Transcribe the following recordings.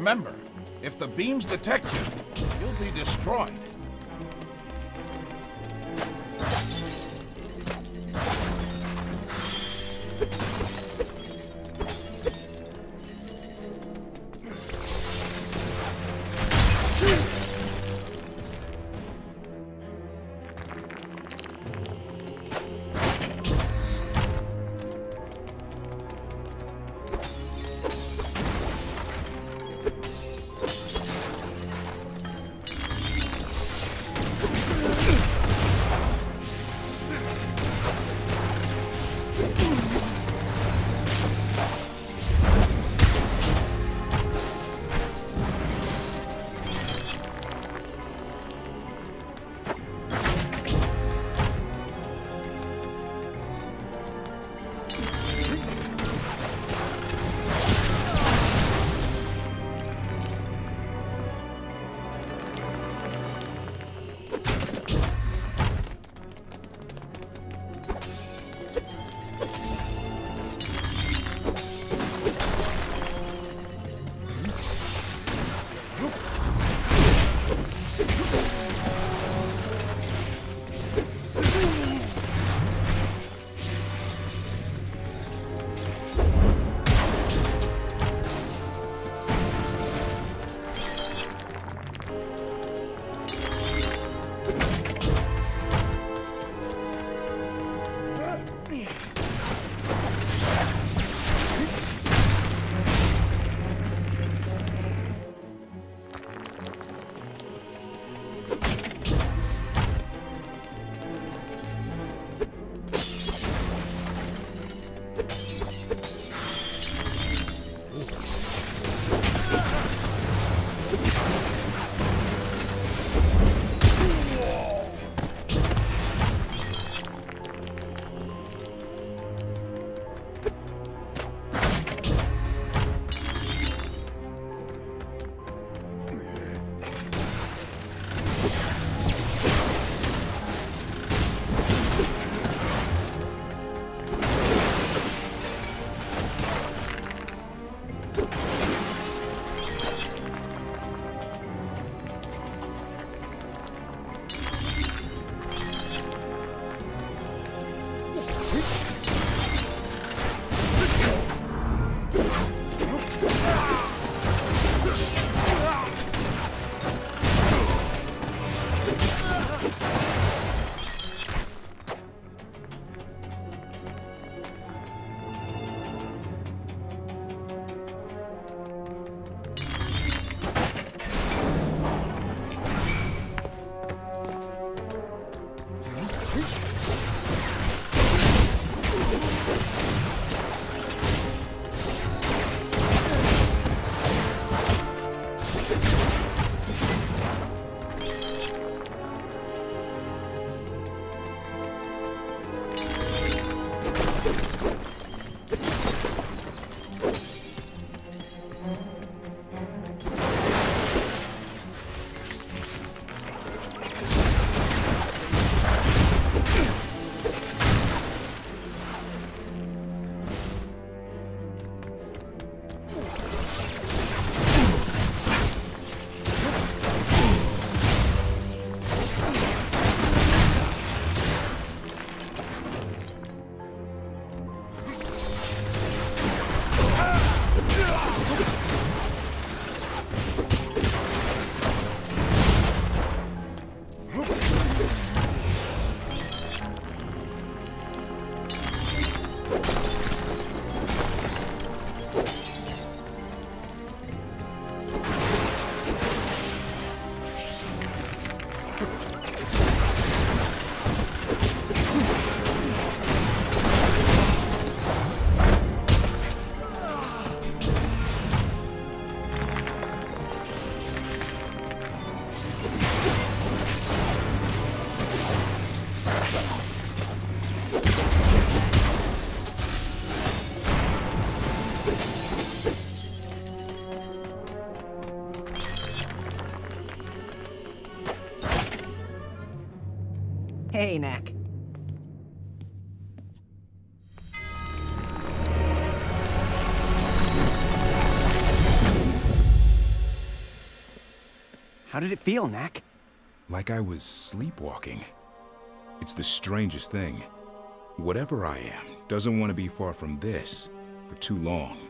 Remember, if the beams detect you, you'll be destroyed. How did it feel, Knack? Like I was sleepwalking. It's the strangest thing. Whatever I am doesn't want to be far from this for too long.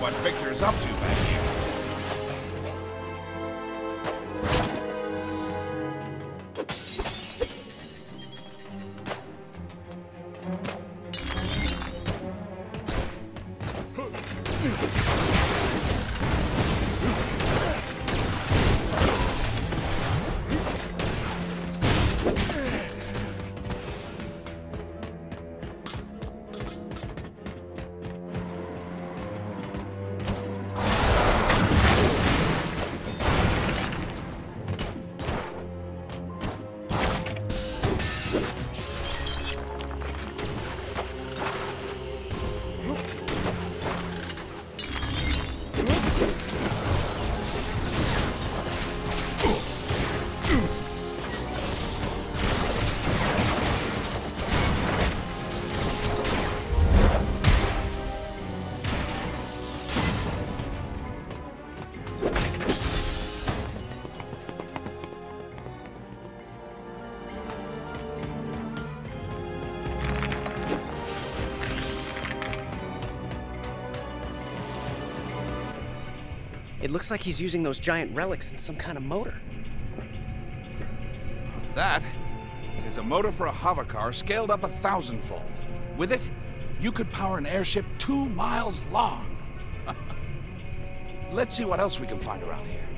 What Victor's up to It looks like he's using those giant relics in some kind of motor. That is a motor for a hovercar scaled up a thousandfold. With it, you could power an airship two miles long. Let's see what else we can find around here.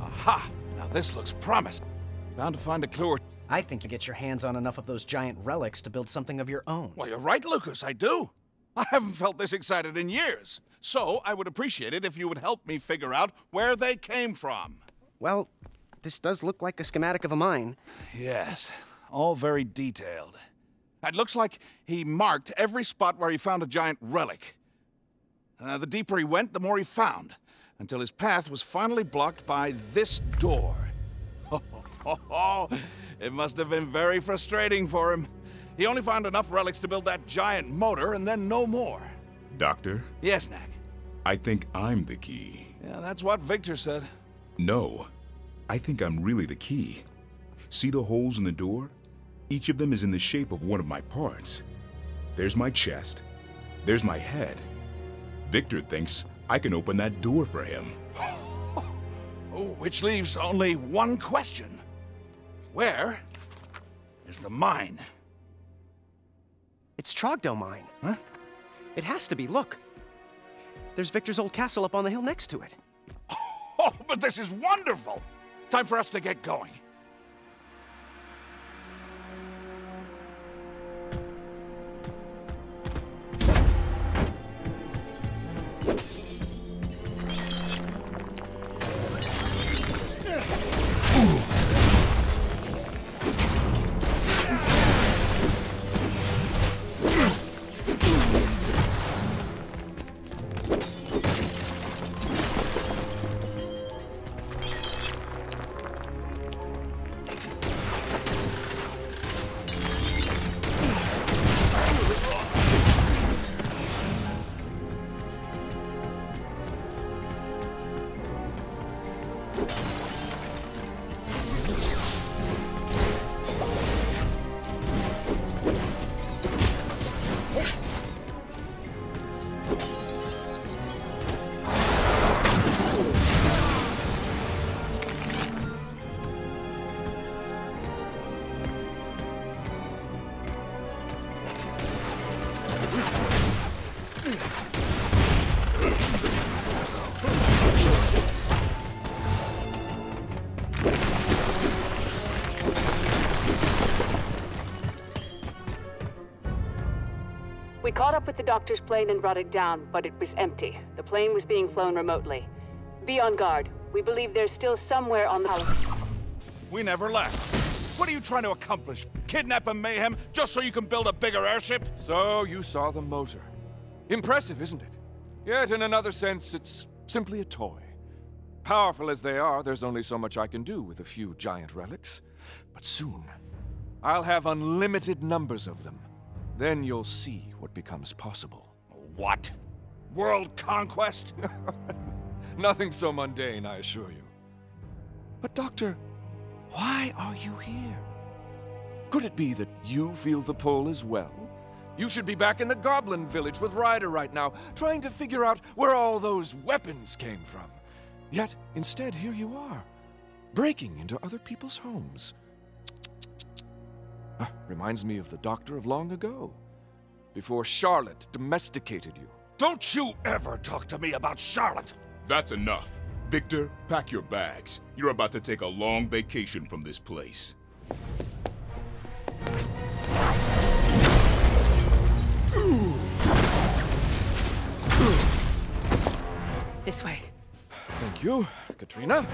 Aha! Now this looks promising. Bound to find a clue or... I think you get your hands on enough of those giant relics to build something of your own. Well, you're right, Lucas, I do. I haven't felt this excited in years. So, I would appreciate it if you would help me figure out where they came from. Well, this does look like a schematic of a mine. Yes, all very detailed. It looks like he marked every spot where he found a giant relic. Uh, the deeper he went, the more he found, until his path was finally blocked by this door. it must have been very frustrating for him. He only found enough relics to build that giant motor and then no more. Doctor, Yes, Knack. I think I'm the key. Yeah, that's what Victor said. No, I think I'm really the key. See the holes in the door? Each of them is in the shape of one of my parts. There's my chest. There's my head. Victor thinks I can open that door for him. Oh, which leaves only one question. Where is the mine? It's Trogdell Mine. Huh? It has to be, look. There's Victor's old castle up on the hill next to it. Oh, but this is wonderful! Time for us to get going. Caught up with the doctor's plane and brought it down, but it was empty. The plane was being flown remotely. Be on guard. We believe there's still somewhere on the palace. We never left. What are you trying to accomplish? Kidnap and mayhem just so you can build a bigger airship? So you saw the motor. Impressive, isn't it? Yet in another sense, it's simply a toy. Powerful as they are, there's only so much I can do with a few giant relics. But soon, I'll have unlimited numbers of them. Then you'll see what becomes possible. What? World conquest? Nothing so mundane, I assure you. But, Doctor, why are you here? Could it be that you feel the pull as well? You should be back in the Goblin Village with Ryder right now, trying to figure out where all those weapons came from. Yet, instead, here you are, breaking into other people's homes. Ah, reminds me of the doctor of long ago, before Charlotte domesticated you. Don't you ever talk to me about Charlotte! That's enough. Victor, pack your bags. You're about to take a long vacation from this place. This way. Thank you, Katrina.